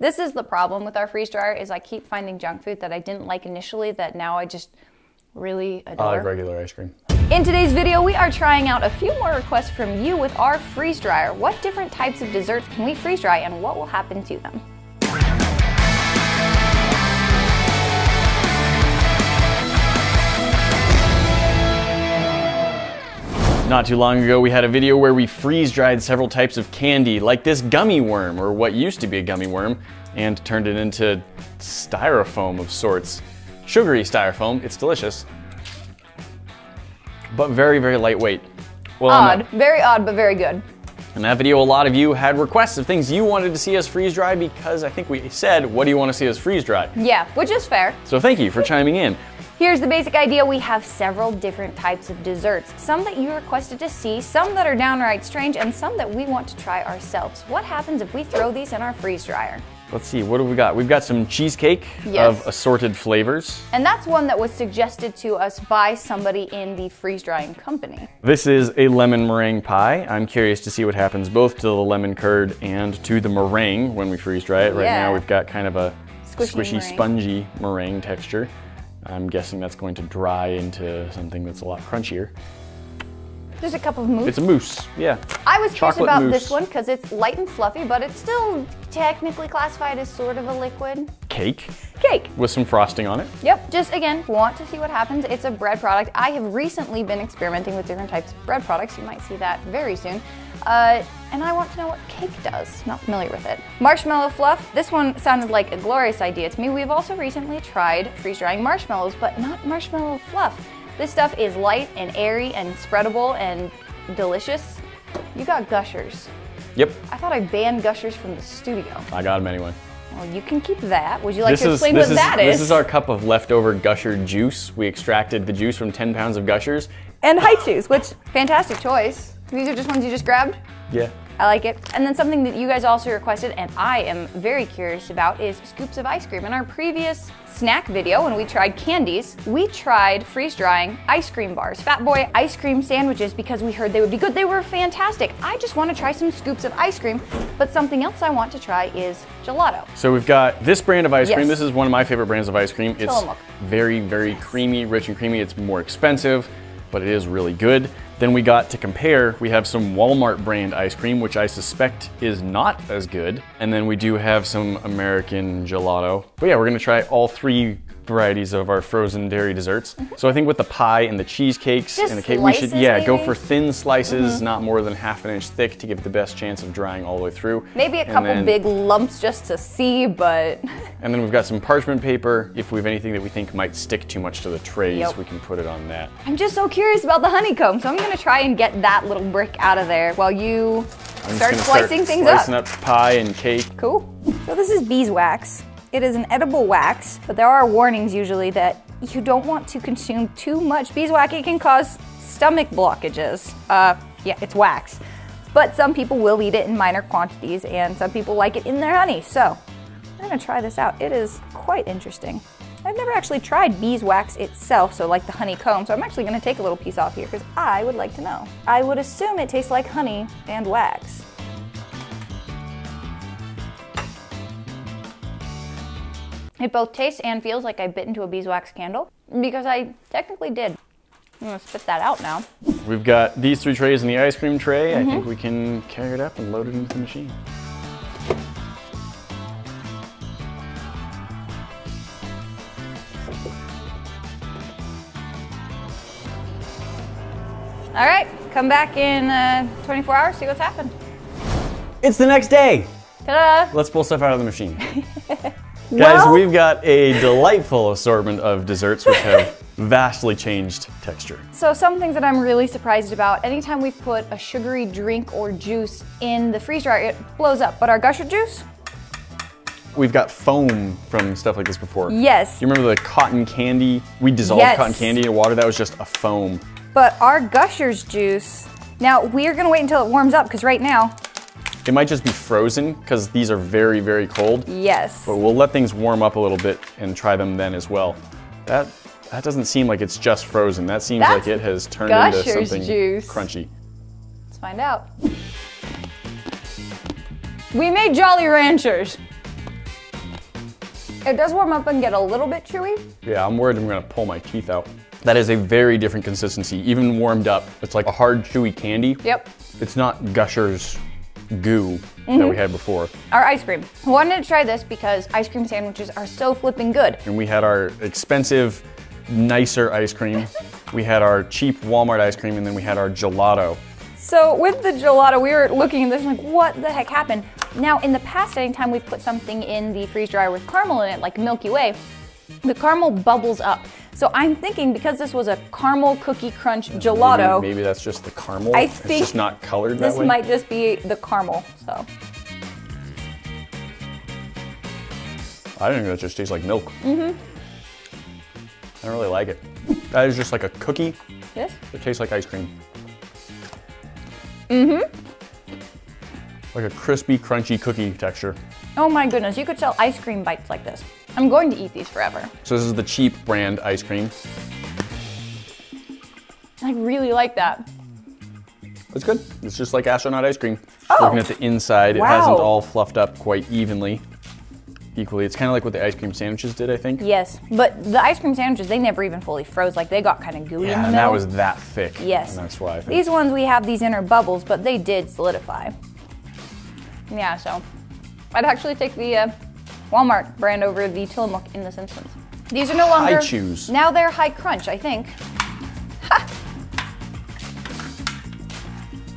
This is the problem with our freeze dryer is I keep finding junk food that I didn't like initially that now I just really adore. I like regular ice cream. In today's video, we are trying out a few more requests from you with our freeze dryer. What different types of desserts can we freeze dry and what will happen to them? Not too long ago, we had a video where we freeze dried several types of candy, like this gummy worm, or what used to be a gummy worm, and turned it into styrofoam of sorts. Sugary styrofoam, it's delicious, but very, very lightweight. Well, odd, very odd, but very good. In that video, a lot of you had requests of things you wanted to see us freeze dry because I think we said, what do you want to see us freeze dry? Yeah, which is fair. So thank you for chiming in. Here's the basic idea. We have several different types of desserts. Some that you requested to see, some that are downright strange, and some that we want to try ourselves. What happens if we throw these in our freeze dryer? Let's see, what do we got? We've got some cheesecake yes. of assorted flavors. And that's one that was suggested to us by somebody in the freeze drying company. This is a lemon meringue pie. I'm curious to see what happens both to the lemon curd and to the meringue when we freeze dry it. Right yeah. now we've got kind of a squishy, squishy meringue. spongy meringue texture. I'm guessing that's going to dry into something that's a lot crunchier. There's a cup of mousse. It's a mousse, yeah. I was curious about mousse. this one because it's light and fluffy, but it's still technically classified as sort of a liquid. Cake. Cake. With some frosting on it. Yep, just again, want to see what happens. It's a bread product. I have recently been experimenting with different types of bread products. You might see that very soon. Uh, and I want to know what cake does. Not familiar with it. Marshmallow fluff. This one sounded like a glorious idea to me. We've also recently tried freeze drying marshmallows, but not marshmallow fluff. This stuff is light and airy and spreadable and delicious. You got gushers. Yep. I thought I banned gushers from the studio. I got them anyway. Well, you can keep that. Would you like this to explain is, what is, that is? This is our cup of leftover gusher juice. We extracted the juice from 10 pounds of gushers. And Hi-Chews, which fantastic choice. These are just ones you just grabbed? Yeah. I like it. And then something that you guys also requested and I am very curious about is scoops of ice cream. In our previous snack video when we tried candies, we tried freeze drying ice cream bars, Fat Boy ice cream sandwiches because we heard they would be good. They were fantastic. I just want to try some scoops of ice cream, but something else I want to try is gelato. So we've got this brand of ice yes. cream. This is one of my favorite brands of ice cream. It's very, very creamy, rich and creamy. It's more expensive, but it is really good. Then we got to compare, we have some Walmart brand ice cream, which I suspect is not as good. And then we do have some American gelato. But yeah, we're gonna try all three varieties of our frozen dairy desserts. Mm -hmm. So I think with the pie and the cheesecakes Just and the cake, we should yeah maybe? go for thin slices, mm -hmm. not more than half an inch thick to give the best chance of drying all the way through. Maybe a and couple then, big lumps just to see, but. and then we've got some parchment paper. If we have anything that we think might stick too much to the trays, yep. we can put it on that. I'm just so curious about the honeycomb, so I'm gonna try and get that little brick out of there while you I'm start slicing start things slicing up. up pie and cake. Cool. So this is beeswax. It is an edible wax, but there are warnings usually that you don't want to consume too much beeswax. It can cause stomach blockages. Uh, yeah, it's wax. But some people will eat it in minor quantities and some people like it in their honey. So I'm gonna try this out. It is quite interesting. I've never actually tried beeswax itself, so like the honeycomb, so I'm actually gonna take a little piece off here because I would like to know. I would assume it tastes like honey and wax. It both tastes and feels like I bit into a beeswax candle because I technically did. I'm gonna spit that out now. We've got these three trays in the ice cream tray. Mm -hmm. I think mm-hmm. we can carry it up and load it into the machine. All right, come back in uh, 24 hours, see what's happened. It's the next day. Ta-da! Let's pull stuff out of the machine. Guys, well, we've got a delightful assortment of desserts which have vastly changed texture. So some things that I'm really surprised about, anytime we've put a sugary drink or juice in the freeze dryer, it blows up. But our gusher juice, We've got foam from stuff like this before. Yes. You remember the cotton candy? We dissolved yes. cotton candy in water. That was just a foam. But our Gushers juice, now we're gonna wait until it warms up because right now, it might just be frozen because these are very, very cold. Yes. But we'll let things warm up a little bit and try them then as well. That that doesn't seem like it's just frozen. That seems That's like it has turned into something juice. crunchy. Let's find out. We made Jolly Ranchers. It does warm up and get a little bit chewy. Yeah, I'm worried I'm gonna pull my teeth out. That is a very different consistency, even warmed up. It's like a hard, chewy candy. Yep. It's not Gushers goo mm -hmm. that we mm-hmm. had before. Our ice cream. I wanted to try this because ice cream sandwiches are so flipping good. And we had our expensive, nicer ice cream. we had our cheap Walmart ice cream, and then we had our gelato. So with the gelato, we were looking at this and like, what the heck happened? Now, in the past, anytime we've put something in the freeze dryer with caramel in it, like Milky Way, the caramel bubbles up. So I'm thinking because this was a caramel cookie crunch gelato. Maybe, maybe that's just the caramel. I think it's just not colored This way. This might just be the caramel. So. I think that just tastes like milk. Mm-hmm. I don't really like it. That is just like a cookie. Yes. It tastes like ice cream. Mm-hmm. Like a crispy, crunchy cookie texture. Oh my goodness, you could sell ice cream bites like this. I'm going to eat these forever. So this is the cheap brand ice cream. I really like that. It's good. It's just like astronaut ice cream. Oh. Looking at the inside, wow. it hasn't all fluffed up quite evenly. Equally, it's kind of like what the ice cream sandwiches did, I think. Yes, but the ice cream sandwiches, they never even fully froze. Like they got kind of gooey yeah, in the middle. and that was that thick. Yes. And that's why These ones, we have these inner bubbles, but they did solidify. Yeah, so I'd actually take the uh, Walmart brand over the Tillamook in this instance. These are no longer. Hi-Chews. Now they're high crunch, I think. Ha!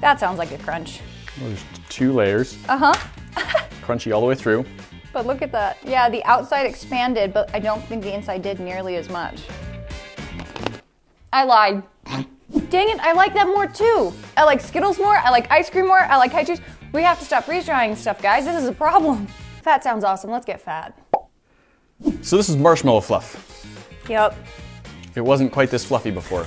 That sounds like a crunch. Well, there's two layers. Uh huh. Crunchy all the way through. But look at that. Yeah, the outside expanded, but I don't think the inside did nearly as much. I lied. Dang it, I like that more too. I like Skittles more, I like ice cream more, I like Hi-Chews. We have to stop freeze drying stuff, guys. This is a problem. Fat sounds awesome. Let's get fat. So this is marshmallow fluff. Yep. It wasn't quite this fluffy before.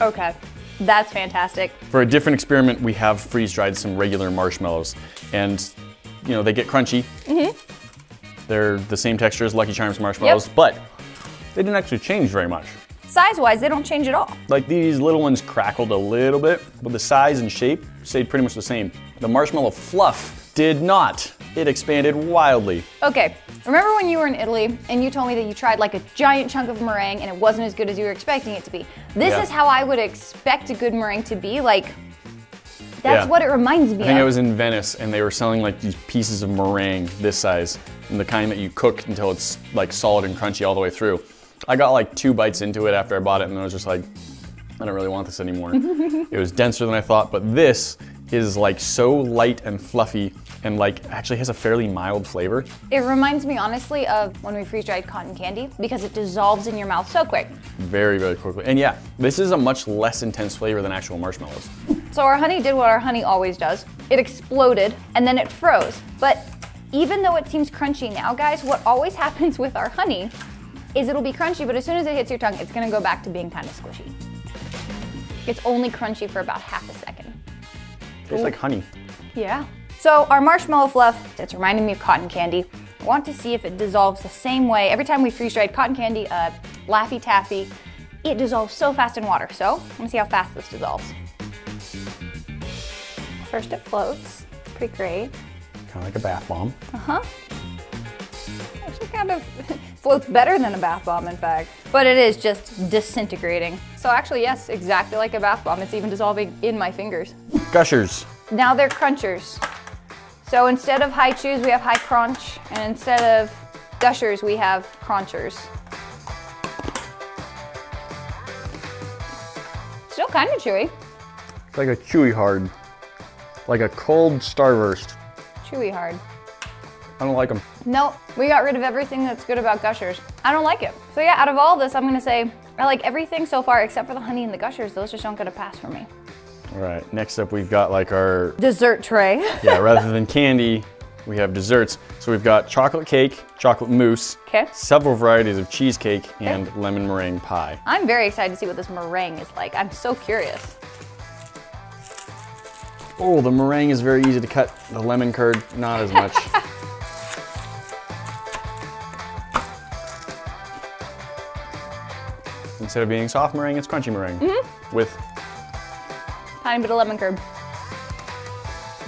Okay, that's fantastic. For a different experiment, we have freeze-dried some regular marshmallows. And, you know, they get crunchy. Mm hmm They're the same texture as Lucky Charms marshmallows, yep. but they didn't actually change very much. Size-wise, they don't change at all. Like these little ones crackled a little bit, but the size and shape stayed pretty much the same. The marshmallow fluff did not. It expanded wildly. Okay, remember when you were in Italy and you told me that you tried like a giant chunk of meringue and it wasn't as good as you were expecting it to be? This yeah. is how I would expect a good meringue to be. Like, that's yeah. what it reminds me I think of. I was in Venice and they were selling like these pieces of meringue this size, and the kind that you cook until it's like solid and crunchy all the way through. I got like two bites into it after I bought it and I was just like, I don't really want this anymore. it was denser than I thought, but this is like so light and fluffy and like actually has a fairly mild flavor. It reminds me honestly of when we freeze dried cotton candy because it dissolves in your mouth so quick. Very, very quickly. And yeah, this is a much less intense flavor than actual marshmallows. So our honey did what our honey always does. It exploded and then it froze. But even though it seems crunchy now, guys, what always happens with our honey is it'll be crunchy, but as soon as it hits your tongue, it's gonna go back to being kind of squishy. It's only crunchy for about half a second. Tastes Ooh. like honey. Yeah. So our marshmallow fluff, it's reminding me of cotton candy. I want to see if it dissolves the same way. Every time we freeze dried cotton candy, uh, Laffy Taffy, it dissolves so fast in water. So let me see how fast this dissolves. First it floats, it's pretty great. Kind of like a bath bomb. Uh-huh. Actually kind of floats better than a bath bomb, in fact. But it is just disintegrating. So actually, yes, exactly like a bath bomb. It's even dissolving in my fingers. Gushers. Now they're crunchers. So instead of Hi-Chews, we have high crunch, and instead of gushers, we have crunchers. Still kind of chewy. It's like a chewy hard. Like a cold Starburst. Chewy hard. I don't like them. No, we got rid of everything that's good about Gushers. I don't like it. So yeah, out of all this, I'm gonna say I like everything so far except for the honey and the Gushers. Those just don't get a pass for me. All right, next up we've got like our... Dessert tray. yeah, rather than candy, we have desserts. So we've got chocolate cake, chocolate mousse, okay. several varieties of cheesecake, okay. and lemon meringue pie. I'm very excited to see what this meringue is like. I'm so curious. Oh, the meringue is very easy to cut. The lemon curd, not as much. Instead of being soft meringue, it's crunchy meringue mm -hmm. with tiny bit of lemon curd.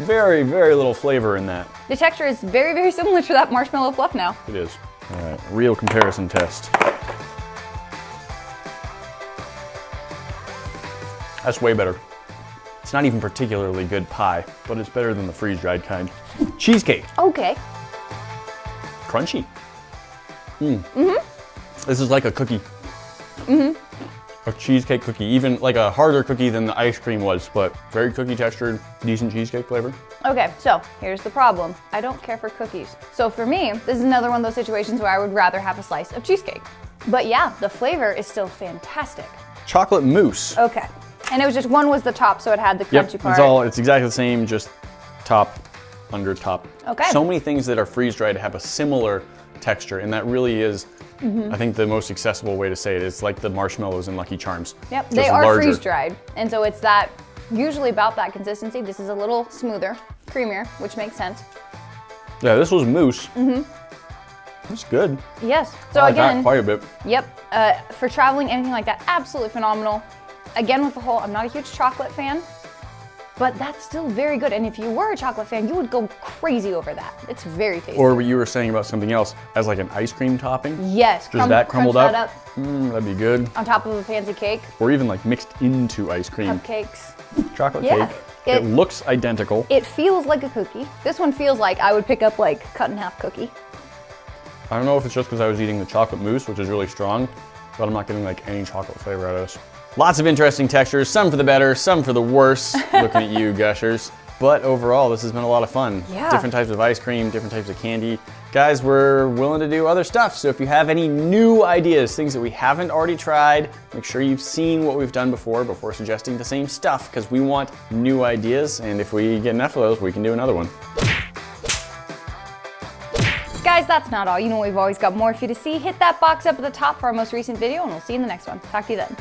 very, very little flavor in that. The texture is very, very similar to that marshmallow fluff now. It is. All right, real comparison test. That's way better. It's not even particularly good pie, but it's better than the freeze-dried kind. Cheesecake. Okay. Crunchy. Mm. Mm-hmm. This is like a cookie. Mm-hmm. A cheesecake cookie, even like a harder cookie than the ice cream was, but very cookie textured, decent cheesecake flavor. Okay, so here's the problem. I don't care for cookies. So for me, this is another one of those situations where I would rather have a slice of cheesecake. But yeah, the flavor is still fantastic. Chocolate mousse. Okay. And it was just one was the top, so it had the crunchy yep, part. It's all it's exactly the same, just top, under top. Okay. So many things that are freeze dried have a similar texture, and that really is, mm -hmm. I think, the most accessible way to say. It's like the marshmallows and Lucky Charms. Yep, they are freeze dried, and so it's that usually about that consistency. This is a little smoother, creamier, which makes sense. Yeah, this was mousse. Mm-hmm. It's good. Yes. So like again, quite a bit. Yep. Uh, for traveling, anything like that, absolutely phenomenal. Again, with the whole, I'm not a huge chocolate fan, but that's still very good. And if you were a chocolate fan, you would go crazy over that. It's very tasty. Or what you were saying about something else as like an ice cream topping. Yes. Just that crumbled up. That up. Mm, that'd be good. On top of a fancy cake. Or even like mixed into ice cream. Cupcakes. Chocolate yeah. cake. It, it looks identical. It feels like a cookie. This one feels like I would pick up like cut in half cookie. I don't know if it's just because I was eating the chocolate mousse, which is really strong, but I'm not getting like any chocolate flavor out of this. Lots of interesting textures, some for the better, some for the worse. Looking at you, gushers. But overall, this has been a lot of fun. Yeah. Different types of ice cream, different types of candy. Guys, we're willing to do other stuff. So if you have any new ideas, things that we haven't already tried, make sure you've seen what we've done before before suggesting the same stuff because we want new ideas. And if we get enough of those, we can do another one. Guys, that's not all. You know we've always got more for you to see. Hit that box up at the top for our most recent video and we'll see you in the next one. Talk to you then.